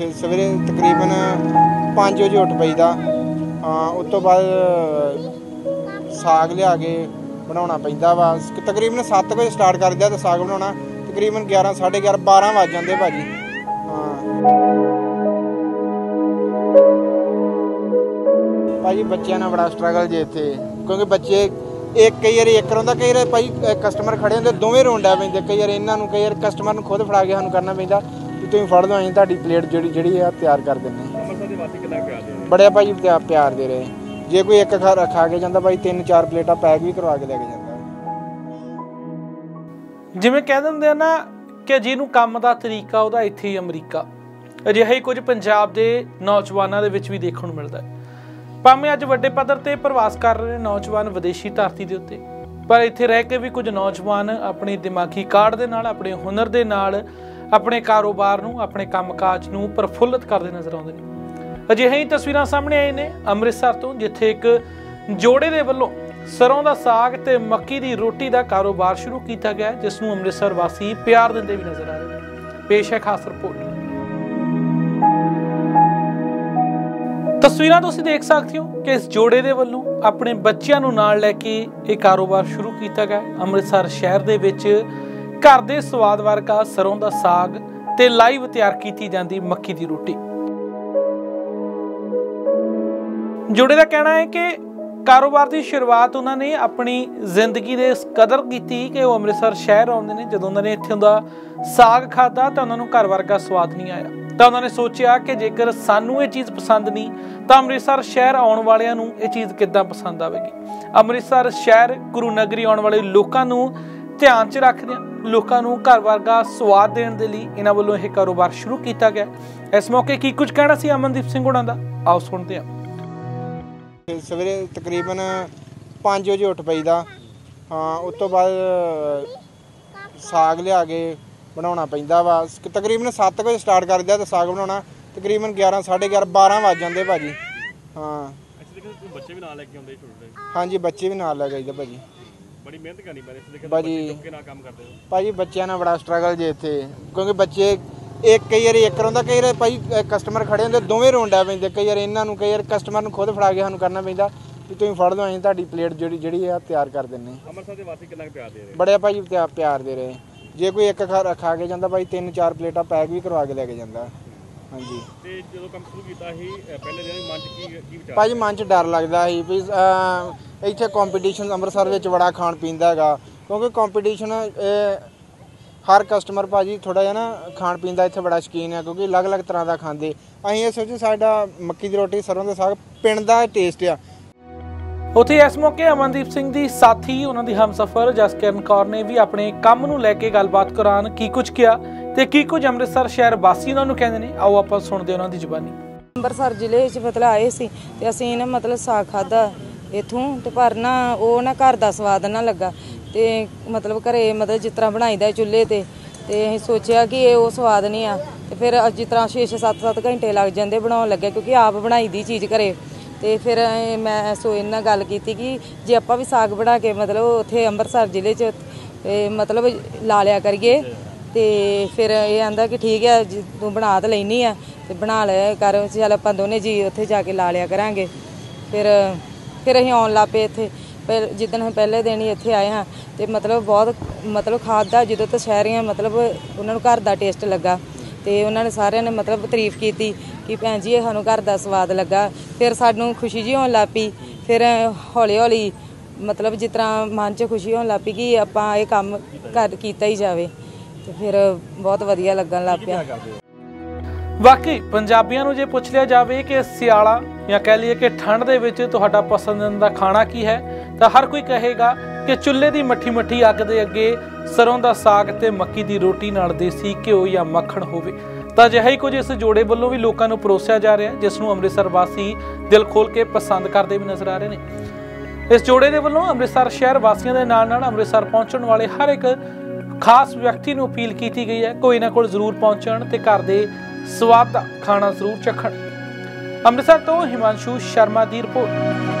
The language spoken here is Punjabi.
ਸਵੇਰੇ ਤਕਰੀਬਨ 5 ਵਜੇ ਉੱਠ ਪਈਦਾ ਹਾਂ ਉਸ ਤੋਂ ਬਾਅਦ ਸਾਗ ਲਿਆ ਕੇ ਬਣਾਉਣਾ ਪੈਂਦਾ ਵਾ। ਤਕਰੀਬਨ 7 ਵਜੇ ਸਟਾਰਟ ਕਰਦਾ ਤੇ ਸਾਗ ਬਣਾਉਣਾ। ਤਕਰੀਬਨ 11 11:30 12 ਵੱਜ ਜਾਂਦੇ ਭਾਜੀ। ਹਾਂ। ਭਾਜੀ ਬੱਚਿਆਂ ਨਾਲ ਬੜਾ ਸਟਰਗਲ ਜੇ ਇੱਥੇ। ਕਿਉਂਕਿ ਬੱਚੇ ਇੱਕ ਕਈ ਵਾਰੀ ਇੱਕ ਰੋਂਦਾ, ਕਈ ਵਾਰੀ ਭਾਈ ਕਸਟਮਰ ਖੜੇ ਹੁੰਦੇ, ਦੋਵੇਂ ਰੋਂਡਾ ਪੈਂਦੇ। ਕਈ ਵਾਰ ਇਹਨਾਂ ਨੂੰ, ਕਈ ਵਾਰ ਕਸਟਮਰ ਨੂੰ ਖੁਦ ਫੜਾ ਕੇ ਸਾਨੂੰ ਕਰਨਾ ਪੈਂਦਾ। ਕਿ ਤੁਸੀਂ ਫੜ ਲਓ ਅਸੀਂ ਤੁਹਾਡੀ ਪਲੇਟ ਜਿਹੜੀ ਜਿਹੜੀ ਆ ਤਿਆਰ ਕਰ ਦਿੰਨੇ ਅੰਮ੍ਰਿਤਸਰ ਦੇ ਵਾਸੀ ਕਿੰਨਾ ਪਿਆਰ ਦੇ ਰਹੇ? ਬੜਿਆ ਭਾਜੀ ਪਿਆ- ਪਿਆਰ ਦੇ ਰਹੇ। ਜੇ ਕੋਈ ਇੱਕ ਖਾ ਖਾ ਕੇ ਜਾਂਦਾ ਭਾਈ ਤਿੰਨ ਚਾਰ ਪਲੇਟਾਂ ਪੈਕ ਵੀ ਕਰਵਾ ਕੇ ਲੈ ਕੇ ਜਾਂਦਾ। ਜਿਵੇਂ ਕਹਿ ਦਿੰਦੇ ਆ ਨਾ ਕਿ ਜਿਹਨੂੰ ਕੰਮ ਦਾ ਤਰੀਕਾ ਉਹਦਾ ਇੱਥੇ ਹੀ ਅਮਰੀਕਾ। ਅਜਿਹਾ ਹੀ ਕੁਝ ਪੰਜਾਬ ਦੇ ਨੌਜਵਾਨਾਂ ਦੇ ਵਿੱਚ ਵੀ ਦੇਖਣ ਨੂੰ ਮਿਲਦਾ ਹੈ। ਭਾਵੇਂ ਅੱਜ ਵੱਡੇ ਪੱਧਰ ਤੇ ਪ੍ਰਵਾਸ ਕਰ ਰਹੇ ਨੇ ਨੌਜਵਾਨ ਵਿਦੇਸ਼ੀ ਧਰਤੀ ਦੇ ਉੱਤੇ ਪਰ ਇੱਥੇ ਰਹਿ ਕੇ ਵੀ ਕੁਝ ਨੌਜਵਾਨ ਆਪਣੀ ਦਿਮਾਗੀ ਕਾਢ ਦੇ ਨਾਲ ਆਪਣੇ ਹੁਨਰ ਦੇ ਨਾਲ ਆਪਣੇ ਕਾਰੋਬਾਰ ਨੂੰ, ਆਪਣੇ ਕੰਮਕਾਜ ਨੂੰ ਪ੍ਰਫੁੱਲਤ ਕਰਦੇ ਨਜ਼ਰ ਆਉਂਦੇ ਨੇ। ਅਜਿਹੀਆਂ ਹੀ ਤਸਵੀਰਾਂ ਸਾਹਮਣੇ ਆਏ ਨੇ ਅੰਮ੍ਰਿਤਸਰ ਤੋਂ, ਜਿੱਥੇ ਇੱਕ ਜੋੜੇ ਦੇ ਵੱਲੋਂ ਸਰੋਂ ਦਾ ਸਾਗ ਤੇ ਮੱਕੀ ਦੀ ਰੋਟੀ ਦਾ ਕਾਰੋਬਾਰ ਸ਼ੁਰੂ ਕੀਤਾ ਗਿਆ ਜਿਸ ਨੂੰ ਅੰਮ੍ਰਿਤਸਰ ਵਾਸੀ ਪਿਆਰ ਦਿੰਦੇ ਵੀ ਨਜ਼ਰ ਆ ਰਹੇ ਨੇ। ਪੇਸ਼ ਹੈ ਖਾਸ ਰਿਪੋਰਟ। ਤਸਵੀਰਾਂ ਤੁਸੀਂ ਦੇਖ ਸਕਦੇ ਹੋ ਕਿ ਇਸ ਜੋੜੇ ਦੇ ਵੱਲੋਂ ਆਪਣੇ ਬੱਚਿਆਂ ਨੂੰ ਨਾਲ ਲੈ ਕੇ ਇਹ ਕਾਰੋਬਾਰ ਸ਼ੁਰੂ ਕੀਤਾ ਗਿਆ ਅੰਮ੍ਰਿਤਸਰ ਸ਼ਹਿਰ ਦੇ ਵਿੱਚ ਘਰ ਦੇ ਸਵਾਦ ਵਰਗਾ ਸਰੋਂ ਦਾ ਸਾਗ ਤੇ ਲਾਈਵ ਤਿਆਰ ਕੀਤੀ ਜਾਂਦੀ ਮੱਕੀ ਦੀ ਰੋਟੀ। ਜੋੜੇ ਦਾ ਕਹਿਣਾ ਹੈ ਕਿ ਕਾਰੋਬਾਰ ਦੀ ਸ਼ੁਰੂਆਤ ਉਹਨਾਂ ਨੇ ਆਪਣੀ ਜ਼ਿੰਦਗੀ ਦੇ ਇਸ ਕਦਰ ਕੀਤੀ ਕਿ ਉਹ ਅੰਮ੍ਰਿਤਸਰ ਸ਼ਹਿਰ ਆਉਂਦੇ ਨੇ। ਜਦੋਂ ਉਹਨਾਂ ਨੇ ਇੱਥੇ ਦਾ ਸਾਗ ਖਾਦਾ ਤਾਂ ਉਹਨਾਂ ਨੂੰ ਘਰ ਵਰਗਾ ਸਵਾਦ ਨਹੀਂ ਆਇਆ। ਤਾਂ ਉਹਨਾਂ ਨੇ ਸੋਚਿਆ ਕਿ ਜੇਕਰ ਸਾਨੂੰ ਇਹ ਚੀਜ਼ ਪਸੰਦ ਨਹੀਂ, ਤਾਂ ਅੰਮ੍ਰਿਤਸਰ ਸ਼ਹਿਰ ਆਉਣ ਵਾਲਿਆਂ ਨੂੰ ਇਹ ਚੀਜ਼ ਕਿੱਦਾਂ ਪਸੰਦ ਆਵੇਗੀ? ਅੰਮ੍ਰਿਤਸਰ ਸ਼ਹਿਰ ਗੁਰੂ ਨਗਰੀ ਆਉਣ ਵਾਲੇ ਲੋਕਾਂ ਨੂੰ ਧਿਆਨ 'ਚ ਰੱਖਦੇ ਲੋਕਾਂ ਨੂੰ ਘਰ ਵਰਗਾ ਸਵਾਦ ਦੇਣ ਦੇ ਲਈ ਇਹਨਾਂ ਵੱਲੋਂ ਇਹ ਕਾਰੋਬਾਰ ਸ਼ੁਰੂ ਕੀਤਾ ਗਿਆ। ਇਸ ਮੌਕੇ ਕੀ ਕੁਝ ਕਹਿਣਾ ਸੀ ਅਮਨਦੀਪ ਸਿੰਘ ਹੁਣਾਂ ਦਾ? ਆਓ ਸੁਣਦੇ ਹਾਂ। ਸਵੇਰੇ ਤਕਰੀਬਨ 5 ਵਜੇ ਉੱਠ ਪਈਦਾ। ਹਾਂ ਉਸ ਤੋਂ ਬਾਅਦ ਸਾਗ ਲਿਆ ਕੇ ਬਣਾਉਣਾ ਪੈਂਦਾ ਵਾ। ਤਕਰੀਬਨ 7 ਵਜੇ ਸਟਾਰਟ ਕਰਦਾ ਤੇ ਸਾਗ ਬਣਾਉਣਾ। ਤਕਰੀਬਨ 11 11:30 12 ਵੱਜ ਜਾਂਦੇ ਭਾਜੀ। ਹਾਂ। ਅੱਛਾ ਦੇਖੋ ਤੁਸੀਂ ਬੱਚੇ ਵੀ ਨਾਲ ਲੈ ਕੇ ਆਉਂਦੇ ਛੋਟੇ ਹਾਂਜੀ ਬੱਚੇ ਵੀ ਨਾਲ ਲੈ ਗਈਦਾ ਭਾਜੀ। ਬੜੀ ਮਿਹਨਤ ਕਰਨੀ ਪੈਂਦੀ ਇਸ ਦੇਖੋ ਭਾਜੀ। ਚੁੱਕ ਕੇ ਨਾਲ ਕੰਮ ਕਰਦੇ ਹੋ। ਭਾਜੀ ਬੱਚਿਆਂ ਨਾਲ ਬੜਾ ਸਟਰਗਲ ਜੇ ਇੱਥੇ ਕਿਉਂਕਿ ਬੱਚੇ ਇੱਕ ਕਈ ਵਾਰੀ ਇੱਕ ਰੋਂਦਾ ਕਈ ਵਾਰੀ ਭਾਈ ਕਸਟਮਰ ਖੜੇ ਹੁੰਦੇ ਦੋਵੇਂ ਰੋਂਡਾ ਪੈਂਦੇ ਕਈ ਵਾਰ ਇਹਨਾਂ ਨੂੰ ਕਈ ਵਾਰ ਕਸਟਮਰ ਨੂੰ ਖੁਦ ਫੜਾ ਕੇ ਸਾਨੂੰ ਕਰਨਾ ਪੈਂਦਾ ਕਿ ਤੁਸੀਂ ਫੜ ਲਓ ਅਸੀਂ ਤੁਹਾਡੀ ਪਲੇਟ ਜਿਹੜੀ ਜਿਹੜੀ ਆ ਤਿਆਰ ਕਰ ਦਿੰਨੇ ਅੰਮ੍ਰਿਤਸਰ ਦੇ ਵਾਸੀ ਕਿੰਨਾ ਪਿਆਰ ਦੇ ਰਹੇ? ਬੜਿਆ ਭਾਜੀ ਪਿਆ- ਪਿਆਰ ਦੇ ਰਹੇ। ਜੇ ਕੋਈ ਇੱਕ ਖਾ ਖਾ ਕੇ ਜਾਂਦਾ ਭਾਈ ਤਿੰਨ ਚਾਰ ਪਲੇਟਾਂ ਪੈਕ ਵੀ ਕਰਵਾ ਕੇ ਲੈ ਕੇ ਜਾਂਦਾ। ਹਾਂਜੀ। ਤੇ ਜਦੋਂ ਕੰਮ ਸ਼ੁਰੂ ਕੀਤਾ ਸੀ ਅ, ਪਹਿਲੇ ਦਿਨ ਮਨ ਚ ਕੀ ਕੀ ਵਿਚਾਰ? ਭਾਜੀ ਮਨ 'ਚ ਡਰ ਲੱਗਦਾ ਸੀ ਵੀ ਅਹ, ਇੱਥੇ ਕੰਪੀਟੀਸ਼ਨ ਅੰਮ੍ਰਿਤਸਰ ਵਿੱਚ ਬੜਾ ਖਾਣ ਪੀਣ ਦਾ ਹੈਗਾ। ਕਿਉਂਕਿ ਕੰਪੀਟੀਸ਼ਨ ਹਰ ਕਸਟਮਰ ਭਾਜੀ ਥੋੜਾ ਜਿਹਾ ਨਾ ਖਾਣ ਪੀਣ ਦਾ ਇੱਥੇ ਬੜਾ ਸ਼ੌਕੀਨ ਹੈ ਕਿਉਂਕਿ ਅਲੱਗ-ਅਲੱਗ ਤਰ੍ਹਾਂ ਦਾ ਖਾਂਦੇ। ਅਸੀਂ ਇਹ ਸੋਚੀ ਸਾਡਾ ਮੱਕੀ ਦੀ ਰੋਟੀ ਸਰੋਂ ਦਾ ਸਾਗ ਪਿੰਡ ਦਾ ਟੇਸਟ ਆ। ਉੱਥੇ ਇਸ ਮੌਕੇ ਅਮਨਦੀਪ ਸਿੰਘ ਦੀ ਸਾਥੀ ਉਹਨਾਂ ਦੀ ਹਮਸਫਰ ਜਸਕਿਰਨ ਕੌਰ ਨੇ ਵੀ ਆਪਣੇ ਕੰਮ ਨੂੰ ਲੈ ਕੇ ਗੱਲਬਾਤ ਕਰਾਨ ਕੀ ਕੁਝ ਕਿਹਾ। ਤੇ ਕੀ ਕੁਝ ਅੰਮ੍ਰਿਤਸਰ ਸ਼ਹਿਰ ਵਾਸੀ ਉਹਨਾਂ ਨੂੰ ਕਹਿੰਦੇ ਨੇ? ਆਓ ਆਪਾਂ ਸੁਣਦੇ ਉਹਨਾਂ ਦੀ ਜ਼ੁਬਾਨੀ। ਅੰਮ੍ਰਿਤਸਰ ਜ਼ਿਲ੍ਹੇ 'ਚ ਮਤਲਬ ਆਏ ਸੀ ਤੇ ਅਸੀਂ ਨਾ ਮਤਲਬ ਸਾਗ ਖਾਦਾ ਇਥੋਂ ਤੇ ਪਰ ਨਾ ਉਹ ਨਾ ਘਰ ਦਾ ਸਵਾਦ ਨਾ ਲੱਗਾ ਤੇ ਮਤਲਬ ਘਰੇ ਮਤਲਬ ਜਿਸ ਤਰ੍ਹਾਂ ਬਣਾਈਦਾ ਚੁੱਲ੍ਹੇ ਤੇ ਤੇ ਅਸੀਂ ਸੋਚਿਆ ਕਿ ਇਹ ਉਹ ਸਵਾਦ ਨਹੀਂ ਆ ਤੇ ਫਿਰ ਜਿਸ ਤਰ੍ਹਾਂ 6-6 7-7 ਘੰਟੇ ਲੱਗ ਜਾਂਦੇ ਬਣਾਉਣ ਲੱਗਿਆ ਕਿਉਂਕਿ ਆਪ ਬਣਾਈ ਦੀ ਚੀਜ਼ ਘਰੇ ਤੇ ਫਿਰ ਮੈਂ ਸੋ ਇਹਨਾਂ ਨਾਲ ਗੱਲ ਕੀਤੀ ਕਿ ਜੇ ਆਪਾਂ ਵੀ ਸਾਗ ਬਣਾ ਕੇ ਮਤਲਬ ਉੱਥੇ ਅੰਮ੍ਰਿਤਸਰ ਜ਼ਿਲ੍ਹੇ 'ਚ ਮਤਲਬ ਲਾ ਲਿਆ ਕਰੀਏ ਤੇ ਫਿਰ ਇਹ ਆਂਦਾ ਕਿ ਠੀਕ ਹੈ ਜੀ, ਤੂੰ ਬਣਾ ਤਾਂ ਲੈਣੀ ਆ ਤੇ ਬਣਾ ਲੈ ਕਰ ਚੱਲ ਆਪਾਂ ਦੋਨੇ ਜੀ ਉੱਥੇ ਜਾ ਕੇ ਲਾ ਲਿਆ ਕਰਾਂਗੇ। ਫਿਰ ਫਿਰ ਅਸੀਂ ਆਉਣ ਲੱਪੇ ਇੱਥੇ। ਫਿਰ ਜਿੱਦਣ ਅਸੀਂ ਪਹਿਲੇ ਦਿਨ ਹੀ ਇੱਥੇ ਆਏ ਹਾਂ ਤੇ ਮਤਲਬ ਬਹੁਤ, ਮਤਲਬ ਖਾਦਾ ਜਦੋਂ ਤਾਂ ਸ਼ਹਿਰੀਆਂ ਮਤਲਬ ਉਹਨਾਂ ਨੂੰ ਘਰ ਦਾ ਟੇਸਟ ਲੱਗਾ ਤੇ ਉਹਨਾਂ ਨੇ ਸਾਰਿਆਂ ਨੇ ਮਤਲਬ ਤਾਰੀਫ ਕੀਤੀ ਕਿ ਭੈਣ ਜੀ, ਇਹ ਸਾਨੂੰ ਘਰ ਦਾ ਸਵਾਦ ਲੱਗਾ। ਫਿਰ ਸਾਨੂੰ ਖੁਸ਼ੀ ਜੀ ਹੋਣ ਲੱਪੀ ਫਿਰ ਹੌਲੀ ਹੌਲੀ ਮਤਲਬ ਜਿਸ ਤਰ੍ਹਾਂ ਮਨ 'ਚ ਖੁਸ਼ੀ ਹੋਣ ਲੱਪੀ ਕਿ ਆਪਾਂ ਇਹ ਕੰਮ ਕਰ, ਕੀਤਾ ਹੀ ਜਾਵੇ। ਤੇ ਫਿਰ ਬਹੁਤ ਵਧੀਆ ਲੱਗਣ ਲੱਗ ਪਿਆ। ਵਾਕਈ ਪੰਜਾਬੀਆਂ ਨੂੰ ਜੇ ਪੁੱਛ ਲਿਆ ਜਾਵੇ ਕਿ ਸਿਆਲਾ ਜਾਂ ਕਹਿ ਲਈਏ ਕਿ ਠੰਡ ਦੇ ਵਿੱਚ ਤੁਹਾਡਾ ਪਸੰਦੀਦਾ ਖਾਣਾ ਕੀ ਹੈ ਤਾਂ ਹਰ ਕੋਈ ਕਹੇਗਾ ਕਿ ਚੁੱਲ੍ਹੇ ਦੀ ਮੱਠੀ ਮੱਠੀ ਅੱਗ ਦੇ ਅੱਗੇ ਸਰੋਂ ਦਾ ਸਾਗ ਤੇ ਮੱਕੀ ਦੀ ਰੋਟੀ ਨਾਲ ਦੇਸੀ ਘਿਓ ਜਾਂ ਮੱਖਣ ਹੋਵੇ। ਤਾਂ ਅਜਿਹਾ ਹੀ ਕੁਝ ਇਸ ਜੋੜੇ ਵੱਲੋਂ ਵੀ ਲੋਕਾਂ ਨੂੰ ਪਰੋਸਿਆ ਜਾ ਰਿਹਾ ਜਿਸ ਨੂੰ ਅੰਮ੍ਰਿਤਸਰ ਵਾਸੀ ਦਿਲ ਖੋਲ ਕੇ ਪਸੰਦ ਕਰਦੇ ਵੀ ਨਜ਼ਰ ਆ ਰਹੇ ਨੇ। ਇਸ ਜੋੜੇ ਦੇ ਵੱਲੋਂ ਅੰਮ੍ਰਿਤਸਰ ਸ਼ਹਿਰ ਵਾਸੀਆਂ ਦੇ ਨਾਲ ਨਾਲ ਅੰਮ੍ਰਿਤਸਰ ਪਹੁੰਚਣ ਵਾਲੇ ਹਰ ਇੱਕ ਖਾਸ ਵਿਅਕਤੀ ਨੂੰ ਅਪੀਲ ਕੀਤੀ ਗਈ ਹੈ ਕੋਈ ਇਹਨਾਂ ਕੋਲ ਜ਼ਰੂਰ ਪਹੁੰਚਣ ਤੇ ਘਰ ਦੇ ਸਵਾਦ ਦਾ ਖਾਣਾ ਜ਼ਰੂਰ ਚਖਣ। ਅੰਮ੍ਰਿਤਸਰ ਤੋਂ ਹਿਮਾਂਸ਼ੂ ਸ਼ਰਮਾ ਦੀ ਰਿਪੋਰਟ।